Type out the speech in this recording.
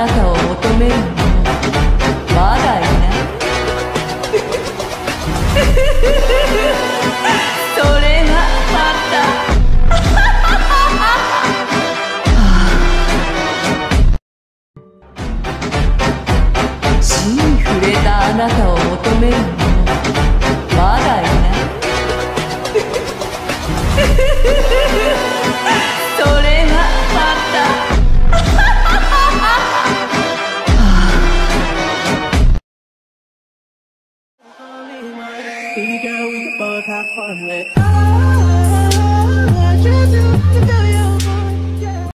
あなたを求める者まだいない。それがまた死に触れたあなたを求める者 Baby girl, we can both have fun with